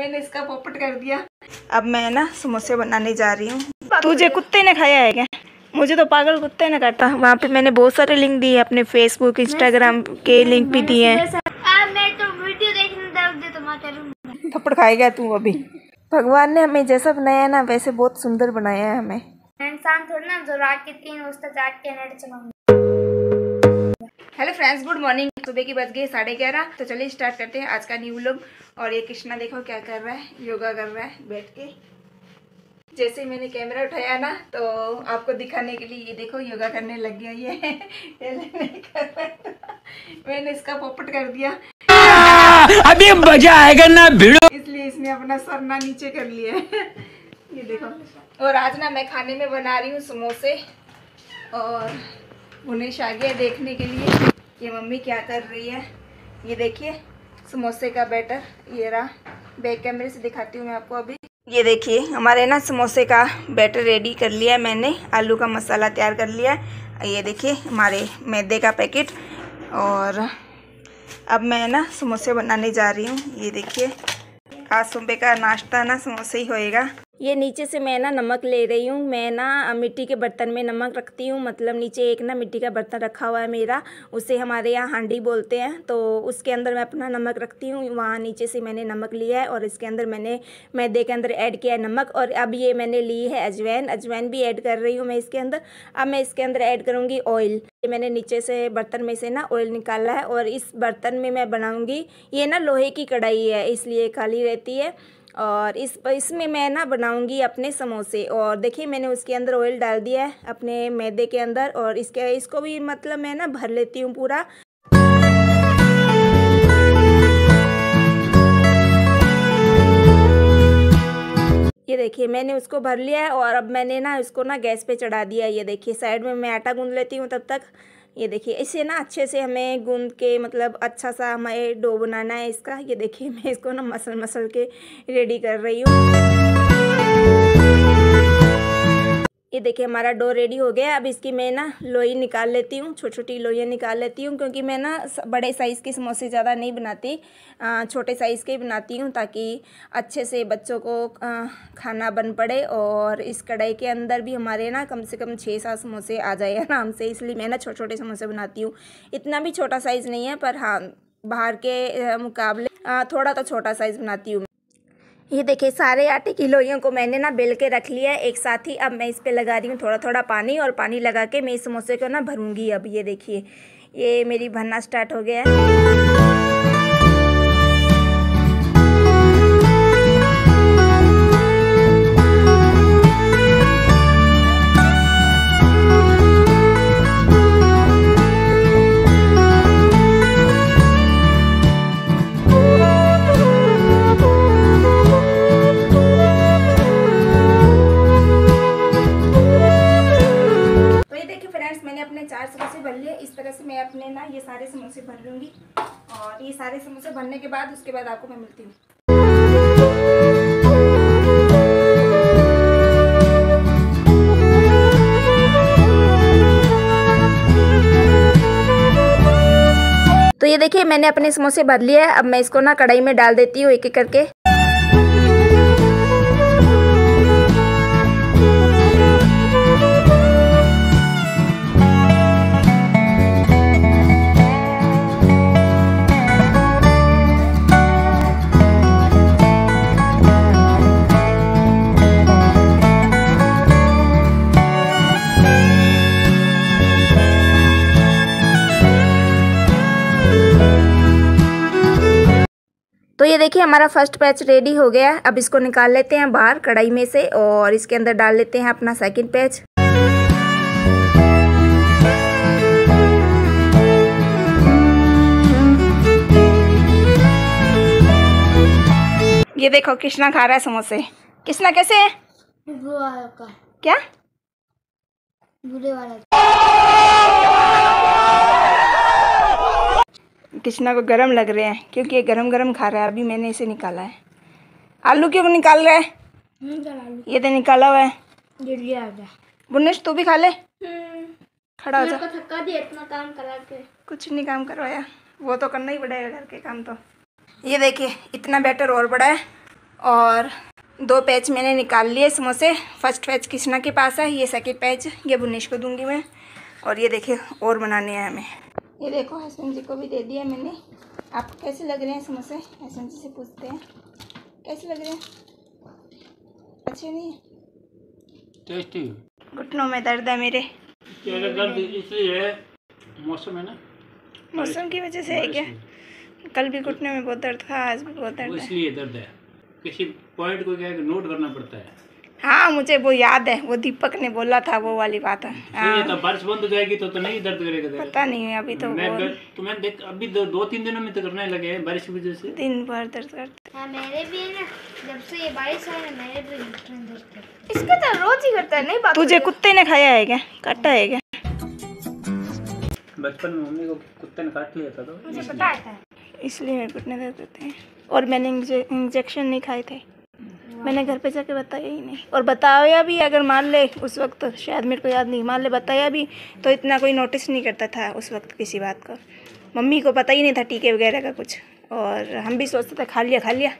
मैंने इसका पोपट कर दिया। अब मैं ना समोसे बनाने जा रही हूँ। तुझे कुत्ते ने खाया है क्या? मुझे तो पागल कुत्ते ने काटा वहाँ पे मैंने बहुत सारे लिंक दिए अपने फेसबुक इंस्टाग्राम के लिंक भी दिए हैं। मैं तो वीडियो देखने दर्द तो थप्पड़ खाएगा तू अभी। भगवान ने हमें जैसा बनाया है ना वैसे बहुत सुंदर बनाया है हमें। इंसान थोड़ी ना जो रात के तीन बजे तक जाग के नेट चलाऊँगा। हेलो फ्रेंड्स गुड मॉर्निंग सुबह की बज गई साढ़े ग्यारह। तो चलिए स्टार्ट करते हैं आज का न्यू व्लॉग और ये कृष्णा देखो क्या कर रहा है योगा कर रहा है बैठ के। जैसे मैंने कैमरा उठाया ना तो आपको दिखाने के लिए ये देखो योगा करने लग गया ये। कर मैंने इसका पोपट कर दिया। अभी मज़ा आएगा ना भिड़ो। इसलिए इसने अपना सर ना नीचे कर लिया। है ये देखो। और आज ना मैं खाने में बना रही हूँ समोसे। और उन्हें आ गया देखने के लिए। ये मम्मी क्या कर रही है? ये देखिए, समोसे का बैटर, ये रहा। बैक कैमरे से दिखाती हूँ मैं आपको अभी। ये देखिए, हमारे ना समोसे का बैटर रेडी कर लिया है मैंने। आलू का मसाला तैयार कर लिया है। ये देखिए, हमारे मैदे का पैकेट। और अब मैं ना समोसे बनाने जा रही हूँ। ये देखिए, आज सुबह का नाश्ता ना समोसे ही होएगा। ये नीचे से मैं ना नमक ले रही हूँ। मैं ना मिट्टी के बर्तन में नमक रखती हूँ। मतलब नीचे एक ना मिट्टी का बर्तन रखा हुआ है मेरा। उसे हमारे यहाँ हांडी बोलते हैं। तो उसके अंदर मैं अपना नमक रखती हूँ। वहाँ नीचे से मैंने नमक लिया है और इसके अंदर मैंने मैदे के अंदर ऐड किया है नमक। और अब ये मैंने ली है अजवैन। अजवैन भी ऐड कर रही हूँ मैं इसके अंदर। अब मैं इसके अंदर ऐड करूँगी ऑयल। ये मैंने नीचे से बर्तन में से ना ऑयल निकाला है और इस बर्तन में मैं बनाऊँगी। ये ना लोहे की कढ़ाई है, इसलिए खाली रहती है। और इस, इसमें मैं ना बनाऊँगी अपने समोसे और देखिए मैंने उसके अंदर ऑयल डाल दिया है अपने मैदे के अंदर और इसके, इसको भी मतलब मैं ना भर लेती हूँ पूरा। ये देखिए मैंने उसको भर लिया है और अब मैंने ना इसको ना गैस पे चढ़ा दिया ये देखिए साइड में मैं आटा गूंद लेती हूँ तब तक। ये देखिए, इसे ना अच्छे से हमें गूंद के मतलब अच्छा सा हमें डो बनाना है इसका। ये देखिए, मैं इसको ना मसल मसल के रेडी कर रही हूँ। ये देखिए, हमारा डो रेडी हो गया अब इसकी मैं ना लोई निकाल लेती हूँ छोटी छोटी लोइयाँ निकाल लेती हूँ, क्योंकि मैं ना बड़े साइज़ के समोसे ज़्यादा नहीं बनाती। छोटे साइज़ के बनाती हूँ, ताकि अच्छे से बच्चों को खाना बन पड़े और इस कढ़ाई के अंदर भी हमारे ना कम से कम छः सात समोसे आ जाए आराम से इसलिए मैं ना छोटे छोटे समोसे बनाती हूँ। इतना भी छोटा साइज़ नहीं है, पर हाँ बाहर के मुकाबले थोड़ा तो छोटा साइज़ बनाती हूँ। ये देखिए, सारे आटे की लोइयों को मैंने ना बेल के रख लिया है एक साथ ही। अब मैं इस पर लगा रही हूँ थोड़ा थोड़ा पानी और पानी लगा के मैं इस समोसे को ना भरूँगी अब, ये देखिए। ये मेरी भरना स्टार्ट हो गया है। देखिए, मैंने अपने समोसे भर लिए है। अब मैं इसको ना कढ़ाई में डाल देती हूँ एक एक करके। देखिए हमारा फ़र्स्ट पैच रेडी हो गया अब इसको निकाल लेते हैं बाहर कढ़ाई में से और इसके अंदर डाल लेते हैं अपना सेकेंड पैच ये देखो कृष्णा खा रहा है समोसे। कृष्णा कैसे है? क्या? बुरे वाला कृष्णा को गरम लग रहे हैं क्योंकि ये गरम गरम खा रहा है अभी मैंने इसे निकाला है। आलू क्यों निकाल रहा है? ये तो निकाला हुआ है। बुनिश तू भी खा ले। हम्म। खड़ा हो जा। थका दिया इतना काम करा के। कुछ नहीं काम करवाया। वो तो करना ही पड़ेगा घर के काम तो। ये देखिए इतना बेटर और बड़ा है। और दो पैच मैंने निकाल लिए समोसे। फ़र्स्ट पैच कृष्णा के पास है ये सेकंड पैच ये बुनेश को दूँगी मैं। और ये देखिए और बनाने हैं हमें ये देखो हसबैंड जी को भी दे दिया मैंने। आप कैसे लग रहे हैं समोसे? हसबैंड जी से पूछते हैं। कैसे लग रहे हैं? अच्छे नहीं टेस्टी घुटनों में दर्द है मेरे। चेहरे दर्द इसलिए है मौसम है ना? मौसम की वजह से है क्या? कल भी घुटने में बहुत दर्द था आज भी बहुत दर्द है। इसलिए दर्द है। किसी पॉइंट को क्या है नोट करना पड़ता है। हाँ मुझे वो याद है वो दीपक ने बोला था वो वाली बात। है ये हाँ। तो बारिश बंद हो जाएगी तो तो नहीं दर्द करेगा पता नहीं है अभी तो मैं वो तो मैं देख अभी दो, दो तीन दिनों में तो करने लगे हैं बारिश की वजह से। दिन भर दर्द करता हाँ। मेरे भी है ना जब से ये बारिश आई ना मेरे भी दर्द करते हैं। इसका तो रोज ही करता है नहीं बात तुझे कुत्ते ने खाया है क्या? काटा है क्या? बचपन में मम्मी को कुत्ते ने काट लिया था तो। मुझे पता है। इसलिए मेरे घुटने दर्द होते हैं। और मैंने इंजेक्शन नहीं खाए थे। मैंने घर पे जाके बताया ही नहीं। और बताया भी, अगर मान ले उस वक्त, शायद मेरे को याद नहीं, मान ले बताया भी तो इतना कोई नोटिस नहीं करता था उस वक्त किसी बात का। मम्मी को पता ही नहीं था टीके वगैरह का कुछ, और हम भी सोचते थे खा लिया खा लिया।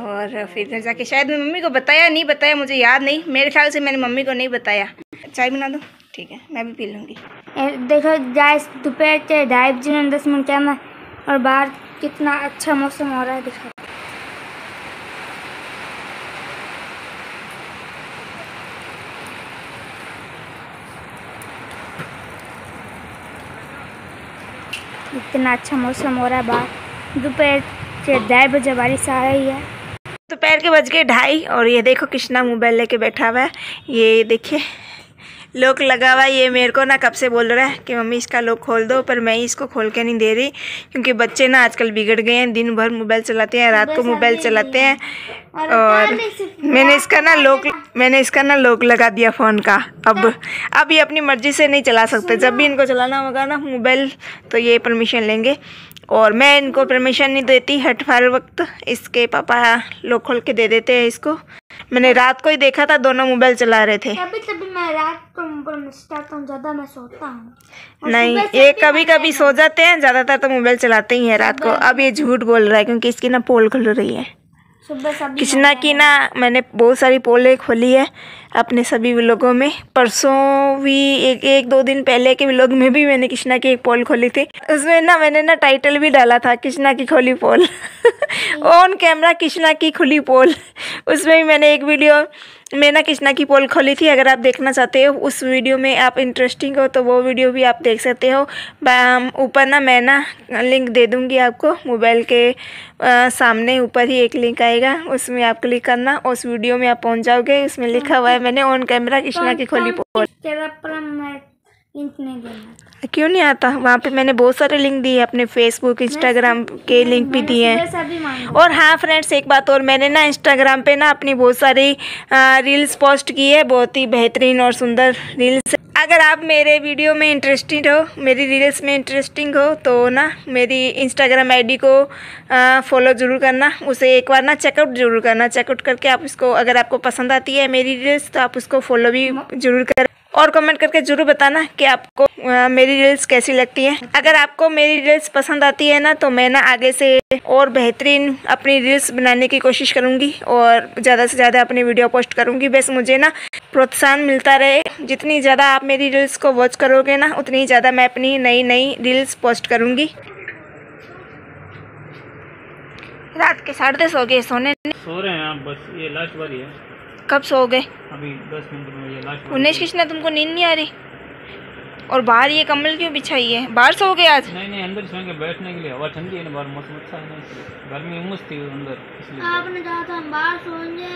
और फिर घर जाके शायद मैं मम्मी को बताया नहीं, बताया मुझे याद नहीं। मेरे ख्याल से मैंने मम्मी को नहीं बताया। चाय बना दो। ठीक है, मैं भी पी लूँगी। देखो, जाए दोपहर के ढाई बजे, दस मिनट है और बाहर कितना अच्छा मौसम हो रहा है, देखो। इतना अच्छा मौसम हो रहा है बाहर। दोपहर से ढाई बजे बारिश आ रही है। दोपहर के बज गए ढाई और ये देखो कृष्णा मोबाइल लेके बैठा हुआ है। ये देखिए। लॉक लगा हुआ ये मेरे को ना कब से बोल रहा है कि मम्मी इसका लॉक खोल दो पर मैं ही इसको खोल के नहीं दे रही क्योंकि बच्चे ना आजकल बिगड़ गए हैं दिन भर मोबाइल चलाते हैं रात को मोबाइल चलाते हैं। और मैंने इसका ना लॉक मैंने इसका ना लॉक लगा दिया फ़ोन का अब अब ये अपनी मर्ज़ी से नहीं चला सकते जब भी इनको चलाना होगा ना मोबाइल तो ये परमिशन लेंगे और मैं इनको परमिशन नहीं देती हट हर वक्त इसके पापा लोग खोल के दे देते हैं इसको। मैंने रात को ही देखा था दोनों मोबाइल चला रहे थे। कभी कभी मैं रात को मोबाइल में हूँ ज़्यादा मैं सोता हूँ। नहीं ये कभी कभी सो जाते हैं ज़्यादातर तो मोबाइल चलाते ही है रात को। अब ये झूठ बोल रहा है क्योंकि इसकी ना पोल खुल रही है। सुबह सभी कृष्णा की ना मैंने बहुत सारी पोलें खोली है अपने सभी व्लॉगों में। परसों भी एक एक दो दिन पहले के व्लॉग में भी मैंने कृष्णा की एक पोल खोली थी। उसमें ना मैंने ना टाइटल भी डाला था कृष्णा की खोली पोल। ऑन कैमरा कृष्णा की खुली पोल। उसमें भी मैंने एक वीडियो में ना कृष्णा की पोल खोली थी अगर आप देखना चाहते हो उस वीडियो में आप इंटरेस्टिंग हो तो वो वीडियो भी आप देख सकते हो। ऊपर ना मैं ना लिंक दे दूँगी आपको मोबाइल के आ, सामने ऊपर ही एक लिंक आएगा उसमें आप क्लिक करना उस वीडियो में आप पहुँच जाओगे उसमें लिखा हुआ है मैंने ऑन कैमरा कृष्णा की खोली पोल? लिंक नहीं देना क्यों नहीं आता? वहाँ पे मैंने बहुत सारे लिंक दिए अपने फेसबुक इंस्टाग्राम के लिंक भी दिए हैं। और हाँ फ्रेंड्स एक बात और मैंने ना इंस्टाग्राम पे ना अपनी बहुत सारी रील्स पोस्ट की है बहुत ही बेहतरीन और सुंदर रील्स अगर आप मेरे वीडियो में इंटरेस्टेड हो मेरी रील्स में इंटरेस्टिंग हो तो ना मेरी इंस्टाग्राम आईडी को फॉलो ज़रूर करना। उसे एक बार ना चेकआउट ज़रूर करना। चेकआउट करके आप उसको अगर आपको पसंद आती है मेरी रील्स तो आप उसको फॉलो भी ज़रूर करें और कमेंट करके ज़रूर बताना कि आपको मेरी रील्स कैसी लगती है। अगर आपको मेरी रील्स पसंद आती है ना तो मैं ना आगे से और बेहतरीन अपनी रील्स बनाने की कोशिश करूँगी और ज़्यादा से ज़्यादा अपनी वीडियो पोस्ट करूँगी। बस मुझे ना प्रोत्साहन मिलता रहे। जितनी ज़्यादा आप मेरी रील्स को वॉच करोगे ना, उतनी ज़्यादा मैं अपनी नई नई रील्स पोस्ट करूँगी। रात के साढ़े दस हो गए सोने। सो रहे हैं आप, बस ये लास्ट बारी है। कब सो गए? अभी दस मिनट में ये लास्ट बारी उन्नीस कृष्णा तुमको नींद नहीं आ रही? और बाहर ये कम्बल क्यों बिछाई है? बाहर सो गए आज? नहीं नहीं अंदर सोएँगे बैठने के लिए। हवा ठंडी है ना बाहर मौसम अच्छा है ना गर्मी उमस थी अंदर आपने कहा था हम बाहर सोएँगे।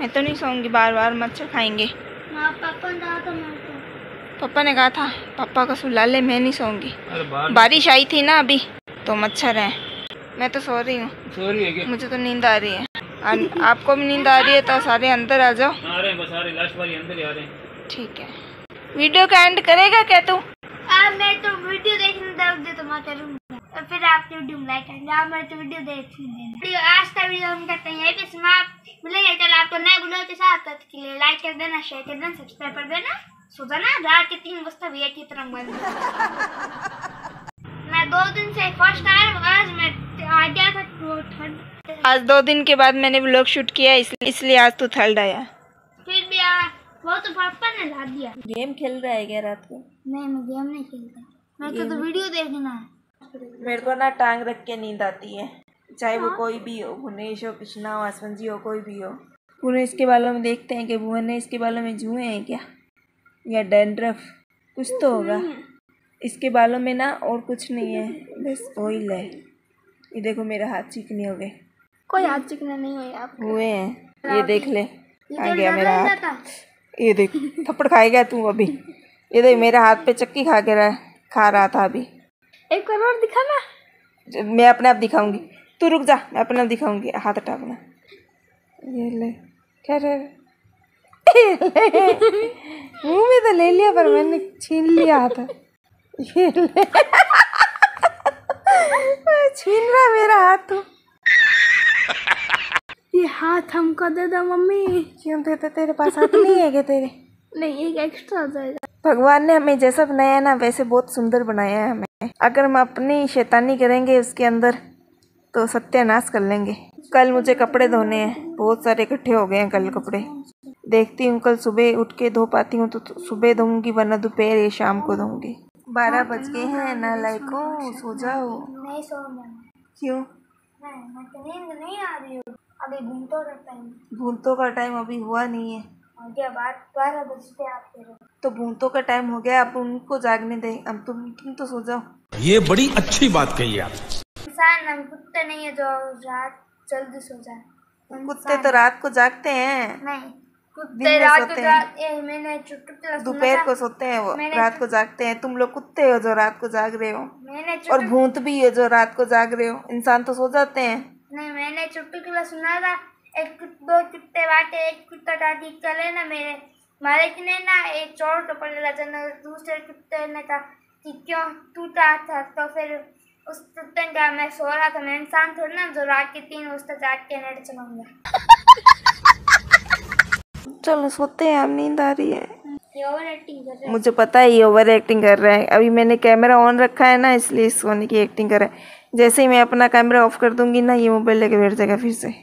मैं तो नहीं सोऊँगी बार बार मच्छर खाएँगे पापा ने कहा था मैं पापा ने कहा था पापा को सुला ले मैं नहीं सोऊँगी। बारिश आई थी ना अभी तो मच्छर है मैं तो सो रही हूँ। सो रही है क्या? मुझे तो नींद आ रही है। आपको भी नींद आ रही है तो सारे अंदर आ जाओ। आ रहे हैं बस आ रहे लास्ट बारी अंदर ही आ रहे हैं। ठीक है। वीडियो का एंड करेगा क्या तू? आप मैं तो वीडियो देखने दोगे तो मैं करूँगा। और फिर आप वीडियो लाइक करेंगे। आप मेरे तो वीडियो देख ही देना वीडियो आज का वीडियो हम करते हैं यहीं पे समाप्त। मिलेंगे कल आपको नए वीडियो के साथ। तब के लिए लाइक कर देना शेयर कर देना सब्सक्राइब कर देना। सो जाना रात के तीन बजता भी एक ही तरह बंद मैं दो दिन से फ़र्स्ट टाइम आज मैं आ गया था ठंड आज दो दिन के बाद मैंने ब्लॉग शूट किया इसलिए इसलिए आज तो थर्ड आया फिर भी आ, वो तो पापा ने ला दिया। गेम खेल रहा है क्या रात को? नहीं मैं गेम नहीं खेलता। मैं तो, तो वीडियो देखना है। मेरे को ना टांग रख के नींद आती है। चाहे हाँ? वो कोई भी हो भुवनेश हो कृष्णा हो आसमान जी हो कोई भी हो। भुवनेश के बालों में देखते हैं कि भुवनेश के बालों में जुए हैं क्या? या डेंड्रफ? कुछ तो होगा। इसके बालों में ना और कुछ नहीं है। बस ऑयल है ये देखो मेरा हाथ चिकने हो गए। कोई हाथ चिकना नहीं है आप हुए हैं ये देख ले आ तो गया मेरा हाथ। ये देख थप्पड़ खाएगा तू अभी। ये देख मेरे हाथ पे चक्की खा के रहा खा रहा था अभी। एक बार और दिखाना। मैं अपने आप दिखाऊँगी। तू रुक जा मैं अपने आप दिखाऊँगी। हाथ हटा अपना। ये ले क्या रे ये मुँह में तो ले लिया पर मैंने छीन लिया हाथ। ये ले। छीन रहा मेरा हाथ तू। हाथ हमको दे दो मम्मी। क्यों? देते तेरे पास हाथ नहीं है क्या तेरे? नहीं एक एक्स्ट्रा हो जाएगा। भगवान ने हमें जैसा बनाया है ना वैसे बहुत सुंदर बनाया है हमें। अगर हम अपनी शैतानी करेंगे उसके अंदर तो सत्यानाश कर लेंगे। कल मुझे कपड़े धोने हैं। बहुत सारे इकट्ठे हो गए हैं कल कपड़े। देखती हूँ कल सुबह उठ के धो पाती हूँ तो, तो सुबह धोऊँगी वरना दोपहर या शाम को धोऊँगी। बारह बज गए हैं ना लाइको सो जाओ। क्यों? नहीं मैं तो नींद नहीं आ रही हूँ अभी घूमतो का टाइम भूतों का टाइम अभी हुआ नहीं है। बात बारह आप फिर तो भूतों का टाइम हो गया अब उनको जागने दे। अब तुम तुम तो सो जाओ। ये बड़ी अच्छी बात कही आप। इंसान हम कुत्ते नहीं है जो रात जल्दी सो जाए। कुत्ते तो रात को जागते हैं। नहीं। कुत्ते रात को हैं। मैंने दोपहर को सोते हैं वो रात को जागते हैं। तुम लोग कुत्ते हो जो रात को जाग रहे हो। मैंने और भूत भी हो जो रात को जाग रहे हो। इंसान तो सो जाते हैं। नहीं मैंने चुटकुला सुना था। एक दो कुत्ते बाटे एक कुत्ता दादी चले ना मेरे। मालिक ने ना? एक चोर तो पड़ेगा जन। दूसरे कुत्ते ने कहा कि क्यों? टूटा था तो फिर उस कुत्ते ने कहा मैं सो रहा था। मैं इंसान थोड़ी ना जो रात के तीन बजे तक जाग के नेट चलाऊँगा। चलो सोते हैं अब नींद आ रही है। ये ओवर एक्टिंग कर रहे मुझे पता है ये ओवर एक्टिंग कर रहा है। अभी मैंने कैमरा ऑन रखा है ना इसलिए सोने की एक्टिंग कर रहा है। जैसे ही मैं अपना कैमरा ऑफ़ कर दूँगी ना ये मोबाइल लेके बैठ जाएगा फिर से।